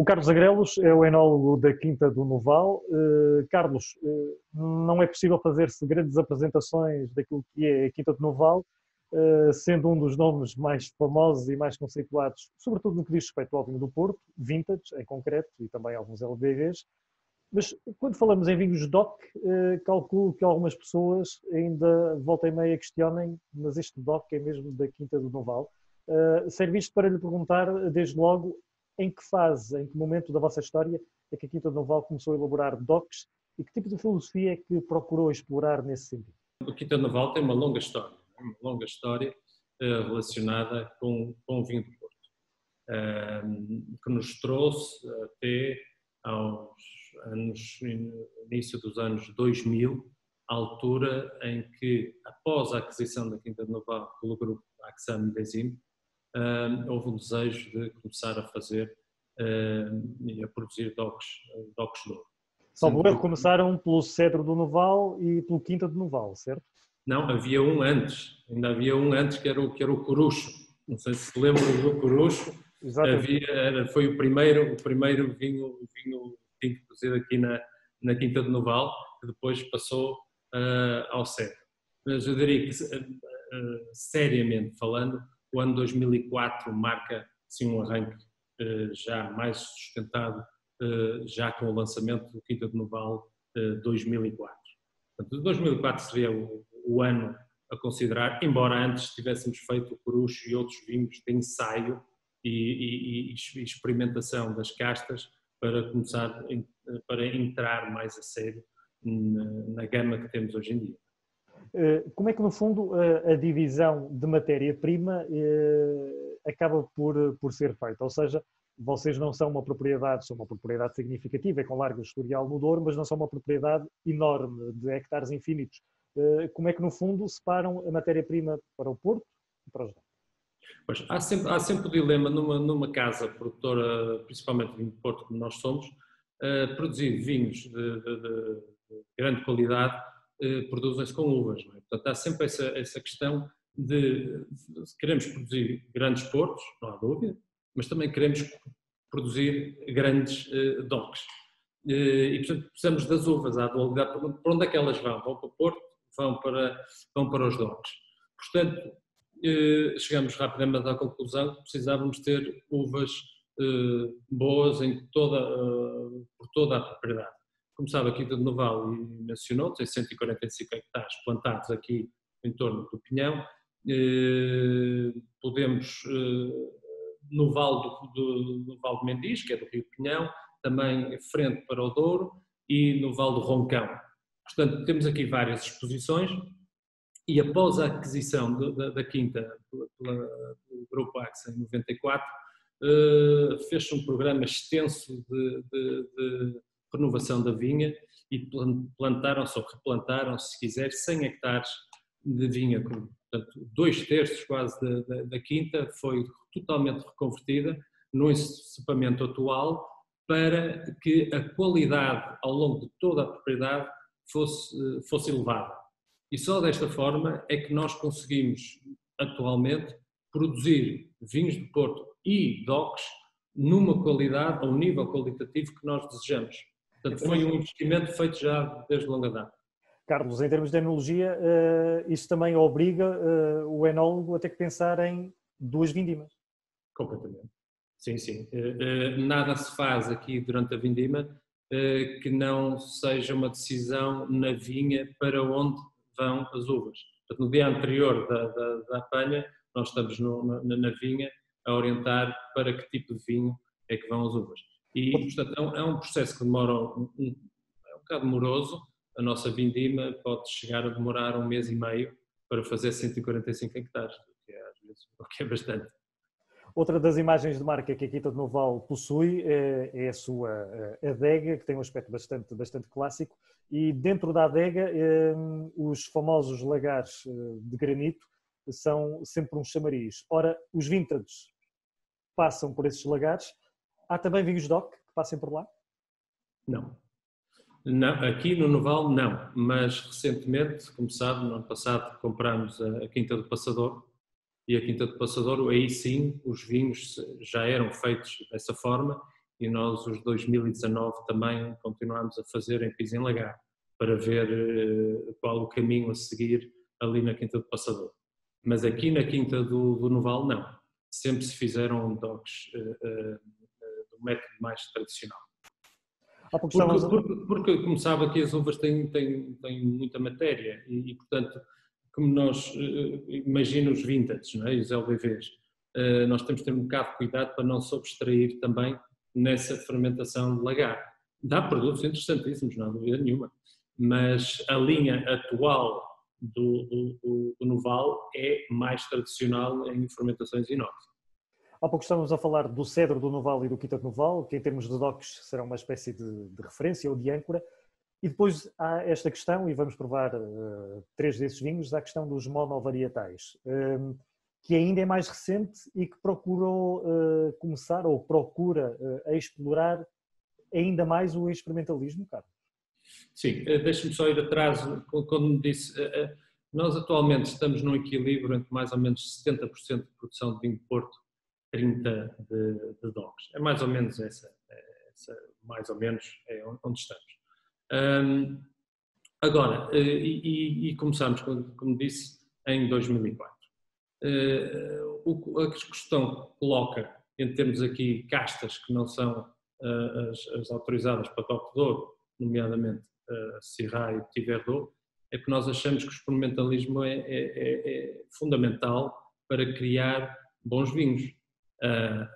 O Carlos Agrelos é o enólogo da Quinta do Noval. Uh, Carlos, uh, não é possível fazer-se grandes apresentações daquilo que é a Quinta do Noval, uh, sendo um dos nomes mais famosos e mais conceituados, sobretudo no que diz respeito ao vinho do Porto, vintage em concreto, e também alguns LBVs. Mas quando falamos em vinhos DOC, calculo que algumas pessoas ainda volta e meia questionem, mas este DOC é mesmo da Quinta do Noval. serve isto para lhe perguntar, desde logo, em que fase, em que momento da vossa história é que a Quinta do Noval começou a elaborar DOCs e que tipo de filosofia é que procurou explorar nesse sentido? A Quinta do Noval tem uma longa história, uma longa história uh, relacionada com, com o vinho do Porto, uh, que nos trouxe até aos anos, início dos anos 2000, a altura em que, após a aquisição da Quinta do Noval pelo grupo Axam Medesim, uh, houve um desejo de começar a fazer uh, e a produzir docks de ouro. Salvo erro, começaram pelo Cedro do Noval e pelo Quinta do Noval, certo? Não, havia um antes, ainda havia um antes que era o, que era o Corucho. Não sei se se lembram do Corucho. Havia, era, foi o primeiro, o primeiro vinho, vinho, vinho produzido aqui na, na Quinta do Noval, que depois passou uh, ao Cedro. Mas eu diria que, uh, seriamente falando, o ano 2004 marca sim um arranque eh, já mais sustentado, eh, já com o lançamento do Quinta de Noval 2004. Eh, Portanto, 2004 seria o, o, ano a considerar, embora antes tivéssemos feito o Corucho e outros vinhos de ensaio e, e, e experimentação das castas para começar, para entrar mais a sério na, na gama que temos hoje em dia. Eh, como é que, no fundo, a, divisão de matéria-prima eh, acaba por, por ser feita? Ou seja, vocês não são uma propriedade, são uma propriedade significativa, é com largo historial no Douro, mas não são uma propriedade enorme, de hectares infinitos. Eh, como é que, no fundo, separam a matéria-prima para o Porto e para os Douro? Pois, há, sempre, há sempre o dilema numa, numa casa produtora, principalmente de Porto, como nós somos, produzir vinhos de, de, de grande qualidade produzem-se com uvas. É? Portanto, há sempre essa, essa questão de, de, queremos produzir grandes portos, não há dúvida, mas também queremos produzir grandes uh, docks. Uh, e, portanto, precisamos das uvas, há dualidade. Para onde é que elas vão? Vão para o porto, vão para, vão para os docks. Portanto, chegamos rapidamente à conclusão que precisávamos ter uvas boas em toda, por toda a propriedade começava aqui de Noval e mencionou, tem 145 hectares plantados aqui em torno do Pinhão. Eh, podemos, eh, no Vale do, do, no Vale de Mendiz, que é do Rio Pinhão, também frente para o Douro e no Vale do Roncão. Portanto, temos aqui várias exposições e após a aquisição de, da, da, Quinta pelo Grupo AXA em 94, eh, fez-se um programa extenso de, de, de renovação da vinha e plantaram-se ou replantaram-se, se quiser, 100 hectares de vinha. Portanto, dois terços quase da, da, da quinta foi totalmente reconvertida no encipamento atual para que a qualidade ao longo de toda a propriedade fosse, fosse elevada. E só desta forma é que nós conseguimos atualmente produzir vinhos de Porto e DOCs numa qualidade, ao nível qualitativo que nós desejamos. Portanto, foi um investimento feito já desde longa data. Carlos, em termos de enologia, uh, isso também obriga uh, o enólogo a ter que pensar em duas vindimas. Completamente. Sim, sim. Uh, nada se faz aqui durante a vindima que não seja uma decisão na vinha para onde vão as uvas. Portanto, no dia anterior da, da, da apanha, nós estamos no, na, na vinha a orientar para que tipo de vinho é que vão as uvas. E, portanto, é um, é processo que demora um, um, é um bocado demoroso. A nossa vindima pode chegar a demorar um mês e meio para fazer 145 hectares, o que é, às vezes, o que é bastante. Outra das imagens de marca que a Quinta de Noval possui é, é a sua adega, que tem um aspecto bastante, bastante clássico, e dentro da adega eh, os famosos lagares eh, de granito são sempre um chamariz. Ora, os vintage passam por esses lagares, Há também vinhos DOC que passem por lá? Não. não aqui no Noval não, mas recentemente, como sabe, no ano passado comprámos a, Quinta do Passador e a Quinta do Passador, aí sim os vinhos já eram feitos dessa forma e nós os 2019 também continuamos a fazer em Pisa em Lagar para ver uh, qual o caminho a seguir ali na Quinta do Passador. Mas aqui na Quinta do, do Noval não, sempre se fizeram docs uh, do método mais tradicional. Ah, porque, porque, porque, como sabe, aqui as uvas têm, têm, têm muita matéria e, e portanto, como nós, imagina os vintage é? e os LBVs, nós temos de ter um bocado de cuidado para não subtrair também nessa fermentação de lagar. Dá produtos interessantíssimos, não há dúvida nenhuma, mas a linha atual do, do, do Noval é mais tradicional em fermentações inox. Há pouco estávamos a falar do cedro do Noval e do Quinta do Noval, que em termos de DOCs serão uma espécie de, de, referência ou de âncora. E depois há esta questão, e vamos provar uh, três desses vinhos, a questão dos monovarietais. Uh, que ainda é mais recente e que procurou uh, começar ou procura uh, explorar ainda mais o experimentalismo, Carlos. Sim, eh, deixe-me só ir atrás, quando disse, nós atualmente estamos num equilíbrio entre mais ou menos 70% de produção de vinho de Porto, 30% de, de DOCs. É mais ou menos essa, essa mais ou menos é onde estamos. Um, agora, e, e, e começamos, como, disse, em 2004. Eh, a questão coloca, em termos aqui castas que não são eh, as, as autorizadas para toque de ouro, nomeadamente uh, Syrah e Petit Verdot, é que nós achamos que o experimentalismo é, é, é, é fundamental para criar bons vinhos. Uh,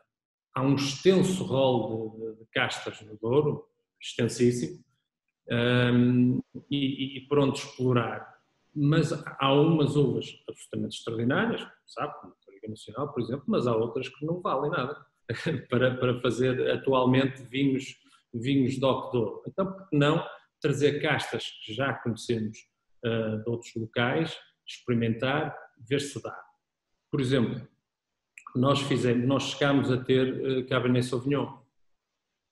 há um extenso rol de, de, castas no Douro, extensíssimo, um, e, e, por onde explorar mas há umas uvas absolutamente extraordinárias, sabe, como a Nacional, por exemplo, mas há outras que não valem nada para, para fazer atualmente vinhos, vinhos de Ocdor. Então, por que não trazer castas que já conhecemos uh, de outros locais, experimentar, ver se dá. Por exemplo, nós fizemos, nós chegámos a ter uh, Cabernet Sauvignon,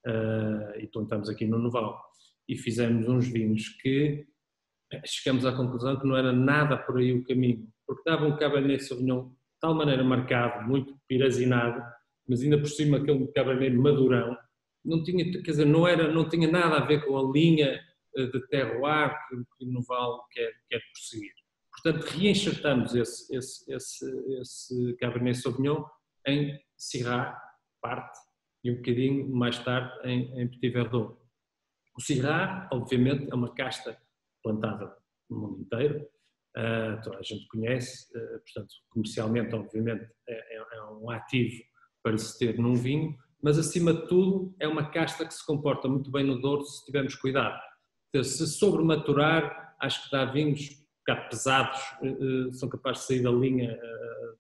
uh, e então estamos aqui no Noval, e fizemos uns vinhos que chegamos à conclusão que não era nada por aí o caminho, porque dava um Cabernet Sauvignon de tal maneira marcado, muito pirazinado, mas ainda por cima aquele Cabernet madurão, não tinha, quer dizer, não, era, não tinha nada a ver com a linha eh, de terroir que, o Noval quer, quer prosseguir. Portanto, reenxertamos esse, esse, esse, esse Cabernet Sauvignon em Syrah, parte, e um bocadinho mais tarde em, em Petit Verdot. O Syrah, obviamente, é uma casta plantada no mundo inteiro, uh, toda a gente conhece, uh, portanto, comercialmente, obviamente, é, é, é, um ativo para se ter num vinho, mas acima de tudo é uma casta que se comporta muito bem no Douro se tivermos cuidado. Então, se sobrematurar, acho que dá vinhos um pesados, uh, são capazes de sair da linha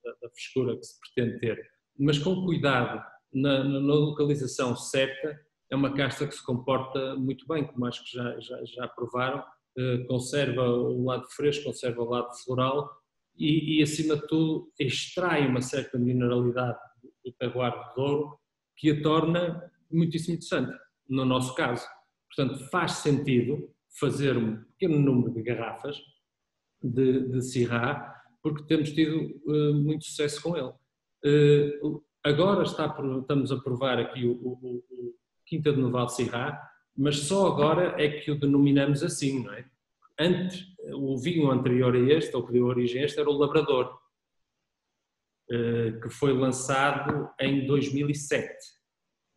da, da frescura que se pretende ter, mas com cuidado na, na localização certa, é uma casta que se comporta muito bem, como acho que já, já, já provaram, eh, conserva o lado fresco, conserva o lado floral e, e, acima de tudo, extrai uma certa mineralidade do terroir de Douro que a torna muitíssimo interessante, no nosso caso. Portanto, faz sentido fazer um pequeno número de garrafas de, de Syrah, porque temos tido uh, muito sucesso com ele. Uh, agora está, estamos a provar aqui o, o, o Quinta de Noval Syrah, mas só agora é que o denominamos assim, não é? Antes, o vinho anterior a este, ou que deu origem a este, era o Labrador, eh, que foi lançado em 2007.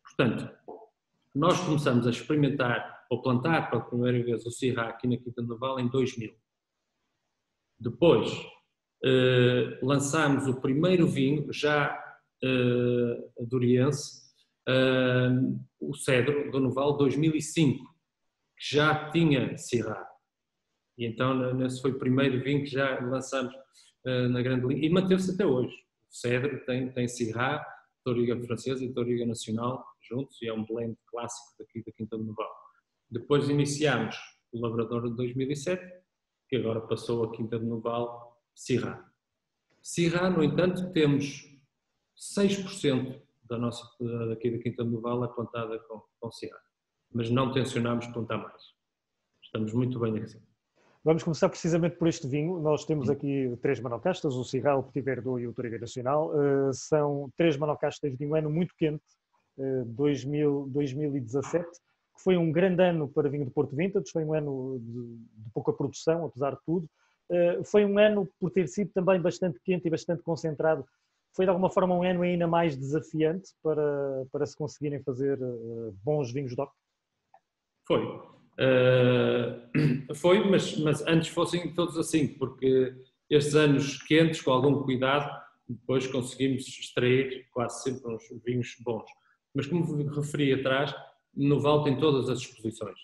Portanto, nós começamos a experimentar ou plantar pela primeira vez o Syrah aqui na Quinta do Vale em 2000. Depois, eh, lançámos o primeiro vinho, já eh, doriense, uh, o Cedro do Noval 2005, que já tinha Syrah. E então nesse foi o primeiro vinho que já lançamos uh, na grande linha e manteve-se até hoje. O Cedro tem, tem Syrah, Toriga Francesa e Toriga Nacional juntos e é um blend clássico daqui da Quinta do Noval. Depois iniciámos o Labrador de 2007, que agora passou a Quinta do Noval Syrah. Syrah, no entanto, temos 6% da nossa, daqui da Quinta do Vale é plantada com, com. Mas não tencionamos plantar mais. Estamos muito bem assim. Vamos começar precisamente por este vinho. Nós temos aqui três manocastas, o Syrah, o Petit Verdot e o Toriga Nacional. Uh, são três manocastas de um ano muito quente, 2000, 2017, que foi um grande ano para vinho do Porto Vintage, foi um ano de, de pouca produção, apesar de tudo. Foi um ano, por ter sido também bastante quente e bastante concentrado, foi de alguma forma um ano ainda mais desafiante para, para se conseguirem fazer bons vinhos DOC? Foi. Uh, foi, mas, mas antes fossem todos assim, porque estes anos quentes, com algum cuidado, depois conseguimos extrair quase sempre uns vinhos bons. Mas como referi atrás, no Val tem todas as exposições,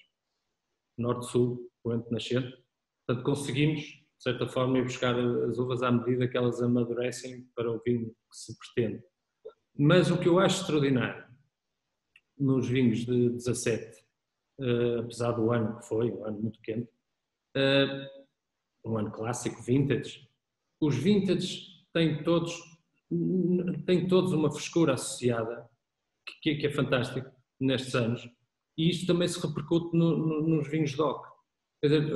norte-sul, poente nascente, portanto conseguimos, de certa forma, ir buscar as uvas à medida que elas amadurecem para o vinho que se pretende. Mas o que eu acho extraordinário nos vinhos de 17 uh, apesar do ano que foi, um ano muito quente, uh, um ano clássico, vintage. Os vintage têm todos, têm todos uma frescura associada, que, que é fantástico nestes anos, e isto também se repercute no, no, nos vinhos DOC. Quer dizer,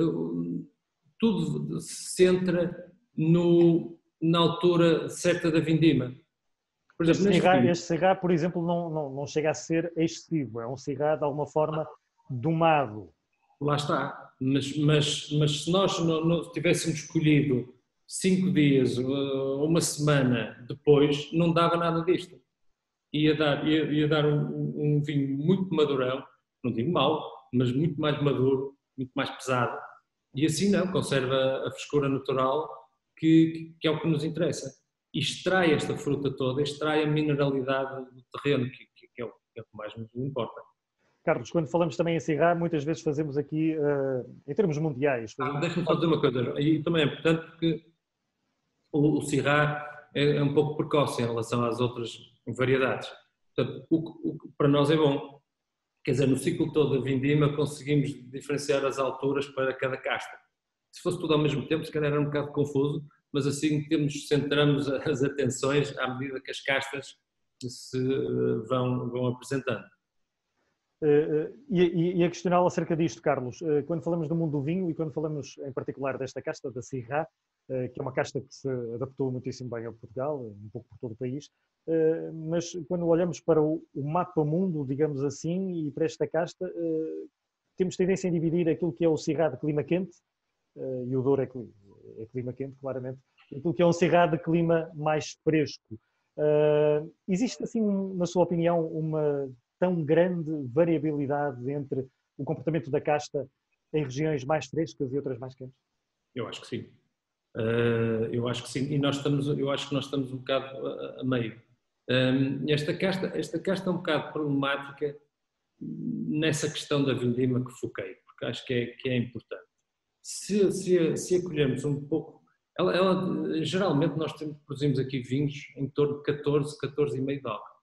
tudo se centra no, na altura certa da vindima. Por exemplo, este cigarro, este cigarro, por exemplo, não, não, não chega a ser excessivo. É um cigarro, de alguma forma, domado. Lá está. Mas, mas, mas se nós não, não tivéssemos escolhido cinco dias, uh, uma semana depois, não dava nada disto. Ia dar, ia, ia dar um, um, vinho muito madurão, não digo mau, mas muito mais maduro, muito mais pesado. E assim não, conserva a frescura natural que, que é o que nos interessa. E extrai esta fruta toda, extrai a mineralidade do terreno, que, que, é, o, que é o que mais nos importa. Carlos, quando falamos também em Cigar, muitas vezes fazemos aqui, uh, em termos mundiais. Ah, Deixa-me só dizer uma coisa, e também é importante porque o, o é, é, um pouco precoce em relação às outras variedades. Portanto, o, o, para nós é bom. Quer dizer, no ciclo todo da vindima conseguimos diferenciar as alturas para cada casta. Se fosse tudo ao mesmo tempo, se calhar era um bocado confuso, mas assim temos, centramos as atenções à medida que as castas se eh, vão, vão apresentando. Uh, e, e a questioná-lo acerca disto, Carlos, quando falamos do mundo do vinho e quando falamos em particular desta casta, da uh, que é uma casta que se adaptou muitíssimo bem a Portugal, um pouco por todo o país, mas quando olhamos para o, mapa mundo, digamos assim, e para esta casta, temos tendência em dividir aquilo que é o Syrah de clima quente, e o Douro é, é, clima quente, claramente, aquilo que é um Syrah de clima mais fresco. existe, assim, na sua opinião, uma tão grande variabilidade entre o comportamento da casta em regiões mais frescas e outras mais quentes? Eu acho que sim. Uh, eu acho que sim. E nós estamos, eu acho que nós estamos um bocado a, a meio. Esta, casta, esta casta é um bocado problemática nessa questão da vindima que foquei, porque acho que é, que é importante. Se, se, se acolhermos um pouco, ela, ela, geralmente nós temos, produzimos aqui vinhos em torno de 14, 14,5 dólares.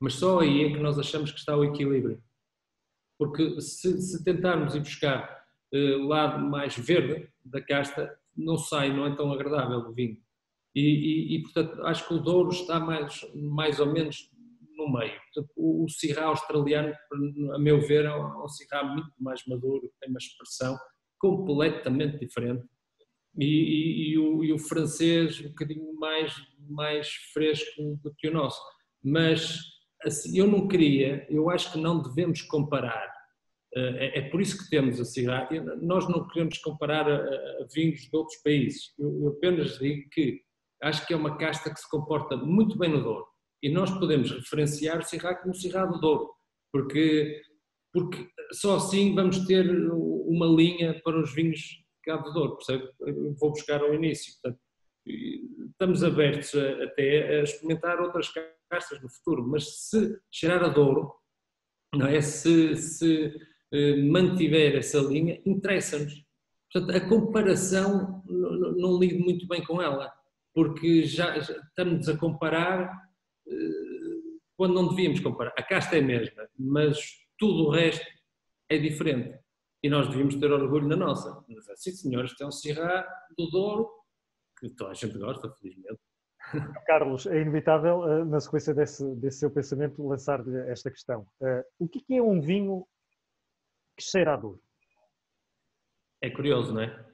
Mas só aí é que nós achamos que está o equilíbrio. Porque se, se tentarmos ir buscar uh, lado mais verde da casta, não sai, não é tão agradável o vinho. E, e, e, portanto, acho que o Douro está mais, mais ou menos no meio. Portanto, o, o Syrah australiano, a meu ver, é um, é um Syrah muito mais maduro, tem uma expressão completamente diferente. E, e, o, e o francês um bocadinho mais, mais fresco do que o nosso. Mas assim, eu não queria, eu acho que não devemos comparar. Eh, é, é por isso que temos a Syrah. Nós não queremos comparar a, a vinhos de outros países. Eu, eu, apenas digo que acho que é uma casta que se comporta muito bem no Douro. E nós podemos referenciar o Syrah como Syrah do Douro, porque, porque só assim vamos ter uma linha para os vinhos cá do Douro, percebe? Vou buscar ao início. Portanto, estamos abertos a, até a experimentar outras castas no futuro, mas se cheirar a Douro, não é? se, se mantiver essa linha, interessa-nos. Portanto, a comparação não, não lido muito bem com ela, porque já, já estamos a comparar eh, quando não devíamos comparar. A casta é a mesma, mas tudo o resto é diferente. E nós devíamos ter orgulho na nossa. Mas, assim, senhores, tem um Syrah do Douro, que toda a gente gosta, felizmente. Carlos, é inevitável, eh, na sequência desse, desse seu pensamento, lançar-lhe esta questão. Eh, o que é um vinho que cheira a dor? É curioso, não é?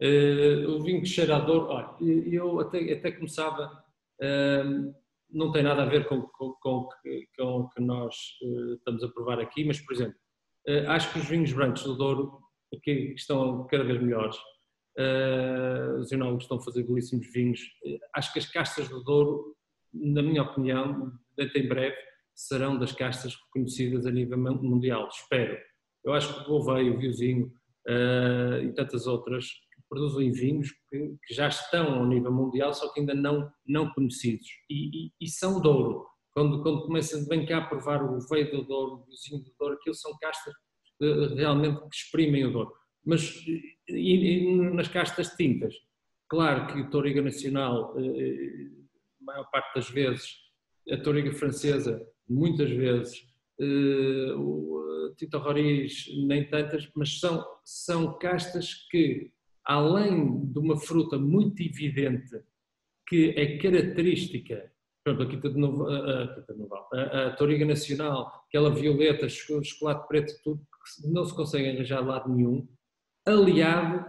Uh, o vinho que cheira a dor, olha, eu até, até começava uh, não tem nada a ver com, com, com, com o que nós uh, estamos a provar aqui, mas, por exemplo, uh, acho que os vinhos brancos do Douro que estão cada vez melhores, os enólogos estão a fazer belíssimos vinhos, acho que as castas do Douro, na minha opinião, dentro em breve, serão das castas reconhecidas a nível mundial, espero. Eu acho que o Gouveia, o Viozinho e tantas outras produzem vinhos que, que, já estão ao nível mundial, só que ainda não, não conhecidos. E, e, e são Douro. Quando, quando começa bem cá a provar o veio do Douro, o vizinho do Douro, aquilo são castas uh, realmente que exprimem o Douro. Mas e, nas castas tintas, claro que o Toriga Nacional, uh, a maior parte das vezes, a Toriga Francesa, muitas vezes, uh, o Tito Roriz, nem tantas, mas são, são castas que além de uma fruta muito evidente que é característica, por exemplo, a Quinta de Noval, a, a, a, Toriga Nacional, aquela violeta, chocolate preto, tudo, que não se consegue arranjar de lado nenhum, aliado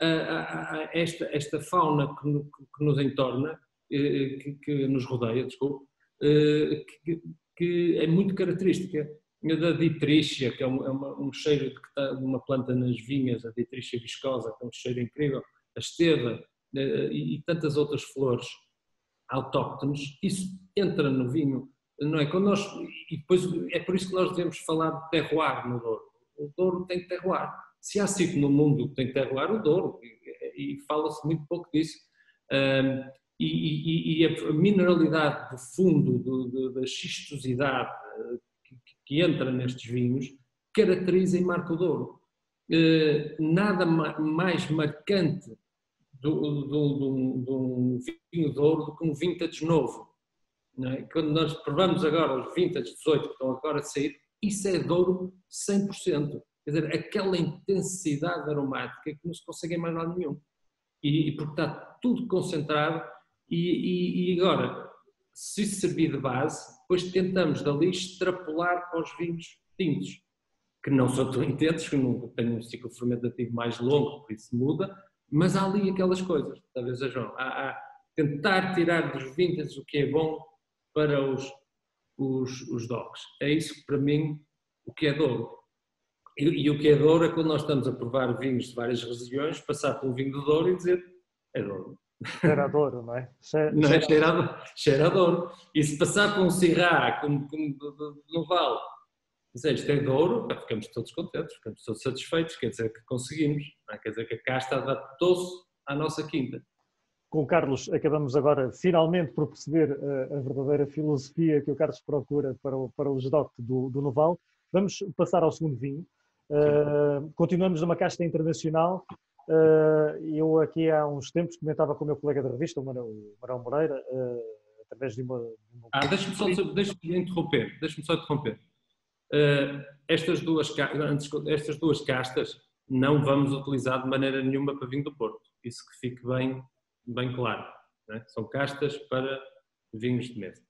a, a esta, esta, fauna que, que nos entorna, eh, que, que, nos rodeia, desculpe, eh, que, que é muito característica da ditrícia, que é, um, é um cheiro tá, de, uma planta nas vinhas, a ditrícia viscosa, que é um cheiro incrível, a esteva eh, e, e tantas outras flores autóctones, isso entra no vinho, não é? Quando nós, e depois é por isso que nós devemos falar de terroir no Douro. O Douro tem terroir. Se há sítio no mundo que tem terroir, o Douro, e, e fala-se muito pouco disso. Um, e, e, e, a mineralidade do fundo, do, do, da xistosidade que entra nestes vinhos caracteriza e marca o Douro. Eh, nada mais marcante de um vinho de ouro do que um vintage novo. É? Quando nós provamos agora os vintage 18 que estão agora a sair, isso é Douro 100%. Quer dizer, aquela intensidade aromática que não se consegue em mais nada nenhum. E, e porque está tudo concentrado e, e, e agora se servir de base, depois tentamos dali extrapolar para os vinhos tintos, que não são tão intensos, que não têm um ciclo fermentativo mais longo, por isso muda, mas há ali aquelas coisas, talvez a João, há, tentar tirar dos vintage o que é bom para os, os, os dogs. É isso para mim o que é Douro. E, e, o que é Douro é quando nós estamos a provar vinhos de várias regiões, passar pelo vinho do Douro e dizer é Douro. Cheirador, não é? Che não é cheirador, cheirador. E se passar por um Sirá, como, como no Vale, dizer isto é de ouro, ficamos todos contentes, ficamos todos satisfeitos, quer dizer que conseguimos, é? quer dizer que a casta adaptou-se à nossa quinta. Com o Carlos, acabamos agora finalmente por perceber a, eh, a verdadeira filosofia que o Carlos procura para o, para o GDOC do, do Noval. Vamos passar ao segundo vinho. Uh, continuamos numa casta internacional eu aqui há uns tempos comentava com o meu colega de revista, o Marão Moreira, uh, através de uma... De uma... Ah, deixa-me só deixa interromper, deixa-me só interromper. Uh, estas, duas, estas duas castas não vamos utilizar de maneira nenhuma para vinho do Porto, isso que fique bem, bem claro. Né? São castas para vinhos de mesa.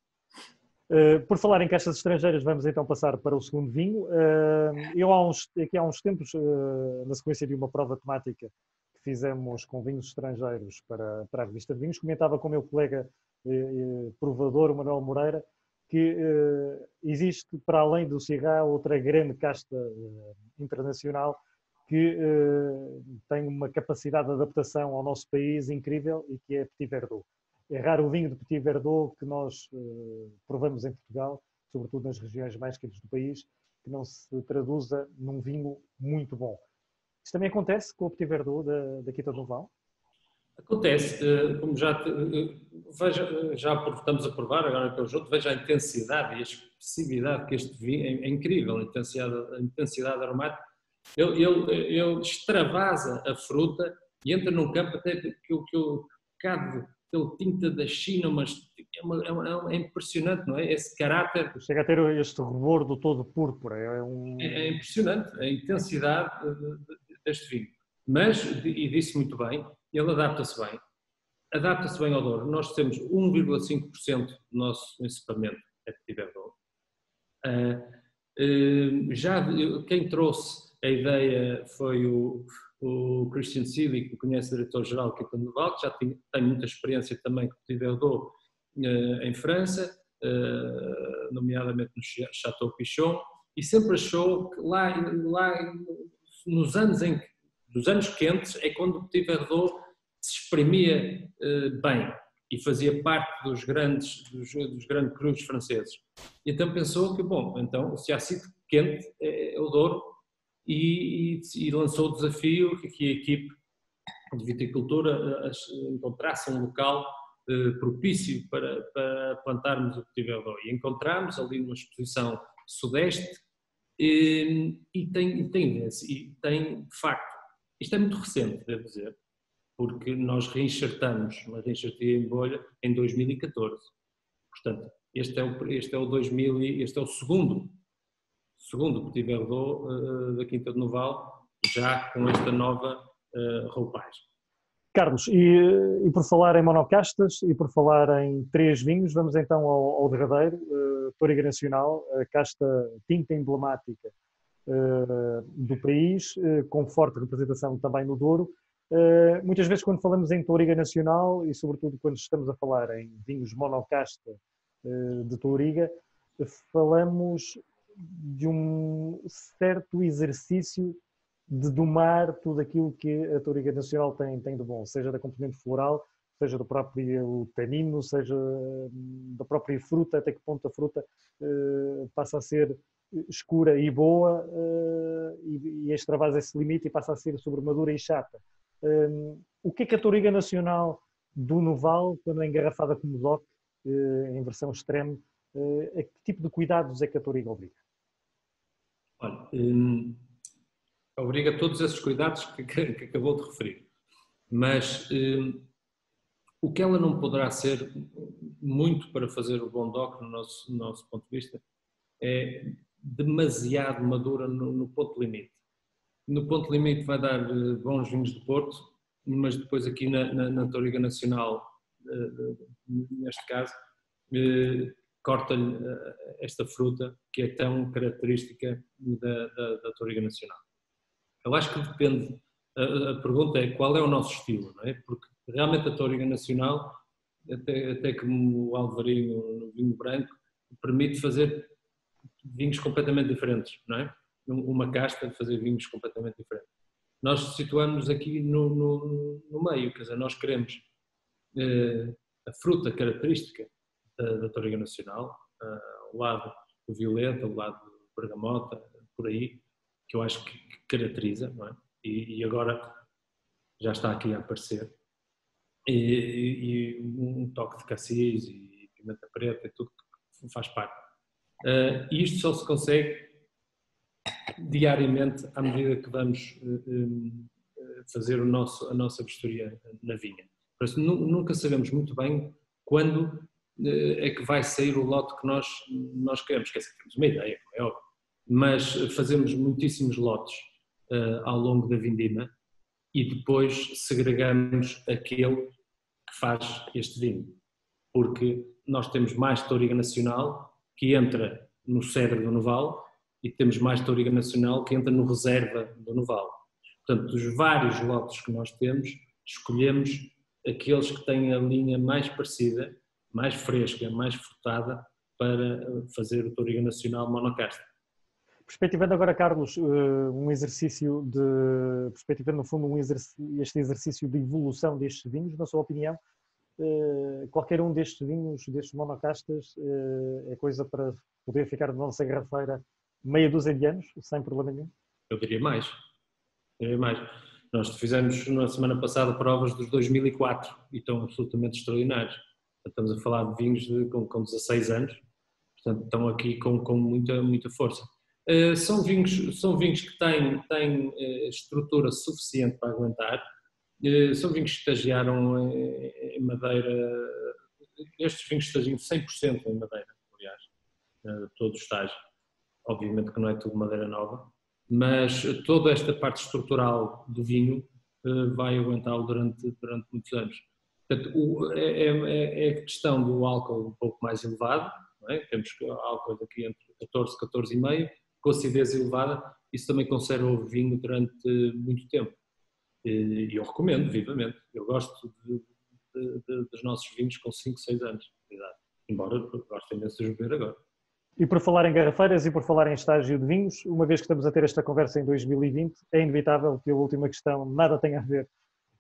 Uh, por falar em caixas estrangeiras, vamos então passar para o segundo vinho. Uh, eu, há uns, aqui há uns tempos, uh, na sequência de uma prova temática que fizemos com vinhos estrangeiros para, para a revista de vinhos, comentava com o meu colega provador, Manuel Moreira, que existe, para além do Syrah, outra grande casta internacional que tem uma capacidade de adaptação ao nosso país incrível e que é Petit Verdot é raro o vinho de Petit Verdot que nós uh, provamos em Portugal, sobretudo nas regiões mais quentes do país, que não se traduza num vinho muito bom. Isso também acontece com o Petit Verdot da, da Quinta do Val? Acontece, eh, como já, eh, veja, já estamos a provar agora pelo junto, veja a intensidade e a expressividade que este vinho, é, é incrível, a intensidade, a intensidade aromática. Ele, ele, ele extravasa a fruta e entra num campo até que, que, que o bocado aquele tinta da China, mas é, uma, é, uma, é, impressionante, não é? Esse caráter. Chega a ter este rubor do todo púrpura. É, um... é, é impressionante a intensidade deste vinho. Mas, e disse muito bem, ele adapta-se bem. Adapta-se bem ao Douro. Nós temos 1,5% do nosso equipamento é de Douro. Uh, uh, já quem trouxe a ideia foi o, o Christian Seeley, que conhece o diretor-geral que é Noval, que já tem, tem muita experiência também com o Verdot em França, nomeadamente no Chateau Pichon, e sempre achou que lá, lá nos anos em nos anos quentes é quando o Petit Verdot se exprimia bem e fazia parte dos grandes dos, dos grandes crus franceses. E então pensou que bom, então se há sítio quente é, é o Douro e, e, lançou o desafio que, a equipe de viticultura encontrasse um local eh, propício para, para plantarmos o Verdot. E encontramos ali numa exposição sudeste e, e tem, tem, e tem, de facto, isto é muito recente, devo dizer, porque nós reinsertamos uma reinsertia em bolha em 2014. Portanto, este é o, este é o, 2000, este é o segundo, segundo Petit Verdot uh, da Quinta de Noval, já com esta nova uh, roupagem. Carlos, e, e, por falar em monocastas e por falar em três vinhos, vamos então ao, ao derradeiro, uh, Nacional, a casta tinta emblemática uh, do país, uh, com forte representação também no Douro. Uh, muitas vezes quando falamos em Toriga Nacional e sobretudo quando estamos a falar em vinhos monocasta de Toriga, falamos de um certo exercício de domar tudo aquilo que a Toriga Nacional tem, tem de bom, seja da componente floral, seja do próprio tanino, seja hum, da própria fruta, até que ponto a fruta uh, passa a ser escura e boa uh, e, e extravasa esse limite e passa a ser sobremadura e chata. Um, o que é que a Toriga Nacional do Noval, quando é engarrafada como DOC, uh, em versão extrema, a que tipo de cuidados é que a Toriga obriga? Olha, hum, obriga todos esses cuidados que, que, que acabou de referir. Mas eh, o que ela não poderá ser muito para fazer o bom doc, no nosso, no nosso ponto de vista, é demasiado madura no, no ponto limite. No ponto limite vai dar eh, bons vinhos de Porto, mas depois aqui na, na, na Toriga Nacional, eh, neste caso, eh, corta-lhe esta fruta que é tão característica da, da, da Toriga Nacional. Eu acho que depende, a, a, pergunta é qual é o nosso estilo, não é? Porque realmente a Tóriga Nacional, até, até como o Alvarinho no vinho branco, permite fazer vinhos completamente diferentes, não é? Uma casta de fazer vinhos completamente diferentes. Nós situamos aqui no, no, no meio, quer dizer, nós queremos eh, a fruta característica da, da Nacional, eh, ao lado do violeta, ao lado do bergamota, por aí, que eu acho que caracteriza, não é? E, e agora já está aqui a aparecer. E, e, um toque de cassis e pimenta preta e tudo que faz parte. Uh, e isto só se consegue diariamente à medida que vamos uh, fazer o nosso, a nossa vistoria na vinha. Por isso, nunca sabemos muito bem quando é que vai sair o lote que nós, nós queremos. Quer dizer, temos uma ideia, é óbvio, mas fazemos muitíssimos lotes uh, ao longo da vindima e depois segregamos aquele que faz este vinho. Porque nós temos mais Toriga Nacional que entra no cérebro do Noval e temos mais Toriga Nacional que entra no reserva do Noval. Portanto, dos vários lotes que nós temos, escolhemos aqueles que têm a linha mais parecida, mais fresca, mais frutada para fazer o Toriga Nacional monocasta. Perspectivando agora, Carlos, eh, um exercício de. Perspectivando, no fundo, um exercício, este exercício de evolução destes vinhos, na sua opinião, eh, qualquer um destes vinhos, destes monocastas, eh, é coisa para poder ficar de nossa garrafeira meia dúzia de anos, sem problema nenhum? Eu diria mais. Eu diria mais. Nós fizemos na semana passada provas dos 2004 e estão absolutamente extraordinários. Estamos a falar de vinhos de, com, com 16 anos, portanto estão aqui com, com muita, muita força. Eh, são, vinhos, são vinhos que têm, têm uh, estrutura suficiente para aguentar. Uh, são vinhos que estagiaram em, em madeira. Estes vinhos estagiam 100% em madeira, aliás, todo o estágio. Obviamente que não é tudo madeira nova, mas toda esta parte estrutural do vinho vai aguentá-lo durante, durante muitos anos. Portanto, o, é, é, é, a questão do álcool um pouco mais elevado, é? temos álcool aqui entre 14 e 14,5 com acidez elevada, isso também conserva o vinho durante muito tempo. E eu recomendo vivamente. Eu gosto de, de, de, dos nossos vinhos com 5, 6 anos de idade. embora gosto imenso de beber agora. E por falar em garrafeiras e por falar em estágio de vinhos, uma vez que estamos a ter esta conversa em 2020, é inevitável que a última questão nada tenha a ver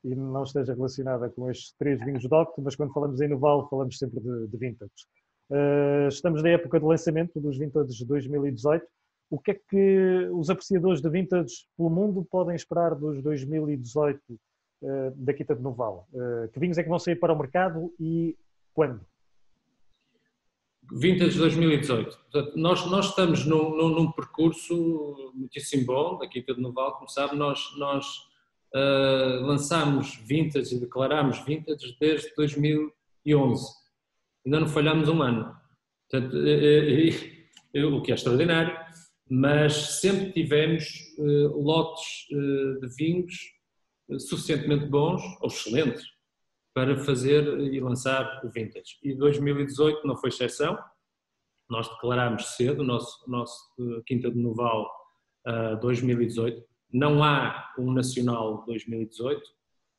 e não esteja relacionada com estes três vinhos DOCT, mas quando falamos em Noval falamos sempre de, de vintage. Uh, estamos na época de lançamento dos vintage de 2018. O que é que os apreciadores de vintage pelo mundo podem esperar dos 2018 uh, da Quinta de Noval? Uh, que vinhos é que vão sair para o mercado e quando? Vintage 2018. Portanto, nós, nós estamos num, num, num, percurso muitíssimo bom da Quinta de Noval. Como sabe, nós, nós uh, lançámos Vintage e declarámos Vintage desde 2011. Ainda não falhámos um ano. Portanto, uh, uh, o que é extraordinário. Mas sempre tivemos lotes de vinhos suficientemente bons, ou excelentes, para fazer e lançar o Vintage. E 2018 não foi exceção, nós declarámos cedo o nosso, nosso eh, Quinta de Noval uh, 2018. Não há um Nacional 2018,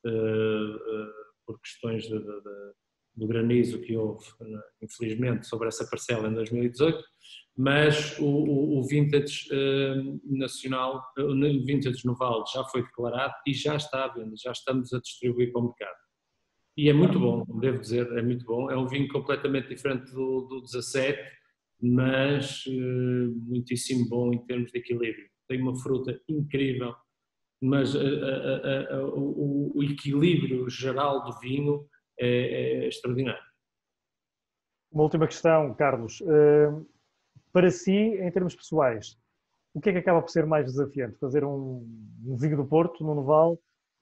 uh, uh, por questões de, de, de, do granizo que houve, infelizmente, sobre essa parcela em 2018, mas o, o, o Vintage eh, Nacional, o Vintage Noval já foi declarado e já está à venda, já estamos a distribuir para o mercado. E é muito bom, devo dizer, é muito bom. É um vinho completamente diferente do, do 17, mas uh, muitíssimo bom em termos de equilíbrio. Tem uma fruta incrível, mas uh, uh, o, o, equilíbrio geral do vinho é, é, extraordinário. Uma última questão, Carlos. para si, em termos pessoais, o que é que acaba por ser mais desafiante? Fazer um, um vinho do Porto, no Noval,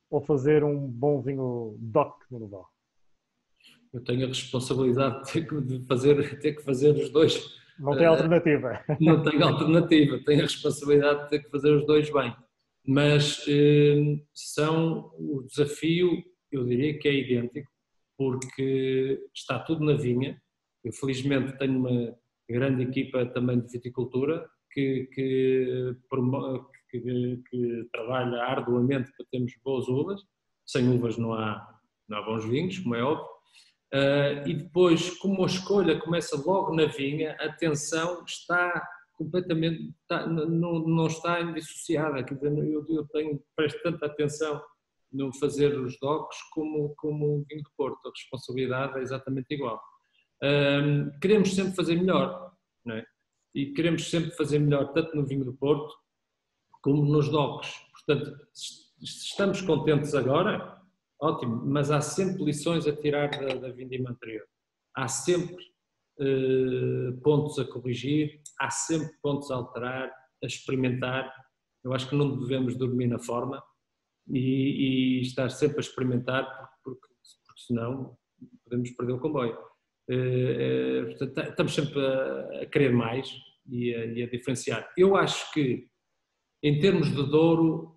ou fazer um bom vinho DOC no Noval? Eu tenho a responsabilidade de, fazer, ter que fazer os dois. Não tem alternativa. Não tenho alternativa, tenho a responsabilidade de ter que fazer os dois bem. Mas eh, são o desafio, eu diria que é idêntico, porque está tudo na vinha. Eu felizmente tenho uma grande equipa também de viticultura que, que, que, que trabalha arduamente para termos boas uvas. Sem uvas não há, não há bons vinhos, como é óbvio. Uh, e depois, como a escolha começa logo na vinha, a atenção está completamente, está, não, não está indissociada. Quer dizer, eu, eu tenho, presto tanta atenção no fazer os docks como, como o vinho de Porto. A responsabilidade é exatamente igual. Uh, queremos sempre fazer melhor, não é? E queremos sempre fazer melhor, tanto no vinho do Porto como nos docks. Portanto, se estamos contentes agora, ótimo, mas há sempre lições a tirar da, da vindima anterior. Há sempre eh, pontos a corrigir, há sempre pontos a alterar, a experimentar. Eu acho que não devemos dormir na forma e, e estar sempre a experimentar, porque, porque, senão podemos perder o comboio. Eh, eh, portanto, estamos sempre a, a querer mais e a, e a diferenciar. Eu acho que em termos de Douro,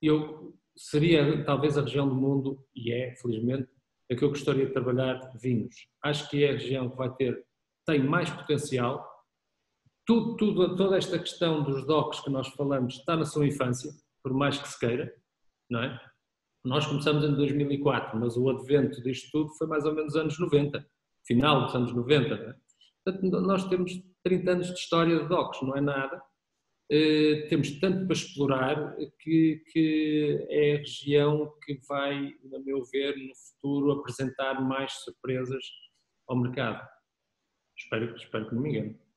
eu seria talvez a região do mundo, e é, felizmente, a que eu gostaria de trabalhar vinhos. Acho que é a região que vai ter, tem mais potencial. Tudo, tudo, toda esta questão dos docks que nós falamos está na sua infância, por mais que se queira, não é? Nós começamos em 2004, mas o advento disto tudo foi mais ou menos anos 90, final dos anos 90. É? Portanto, nós temos 30 anos de história de docks, não é nada, temos tanto para explorar que, que é a região que vai, a meu ver, no futuro apresentar mais surpresas ao mercado. Espero, espero que não me engane.